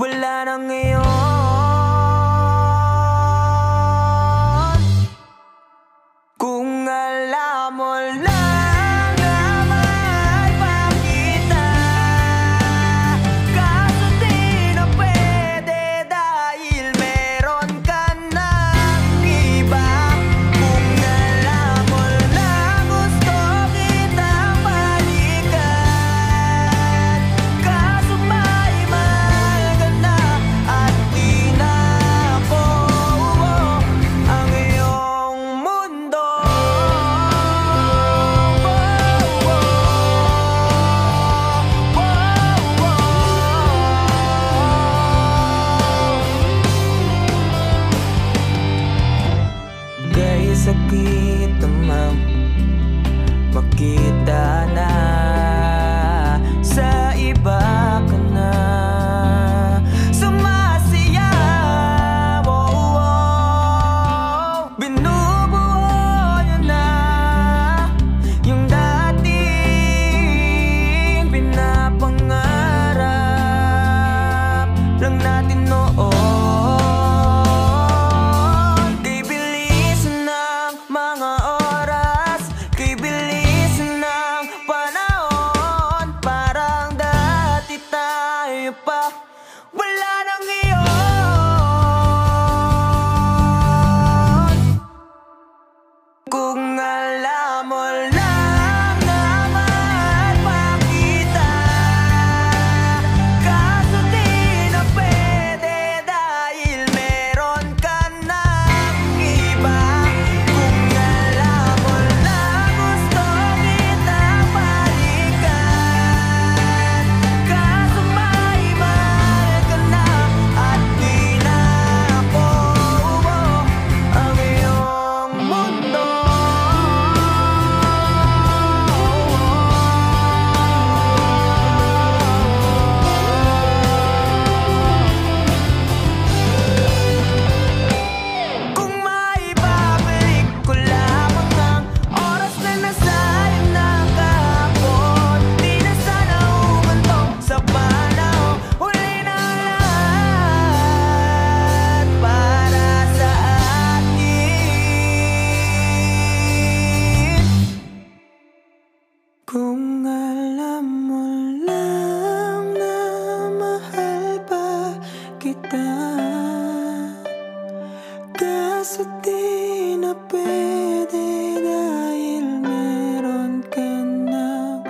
Wala nang iyon. Di sakit naman makita na. Sa iba ka na. Sumasiyaw, na yung dating pinapangarap lang natin noon Well, I don't need. Kung alam mo lang na pa kita Kaso di na pwede dahil meron ka ng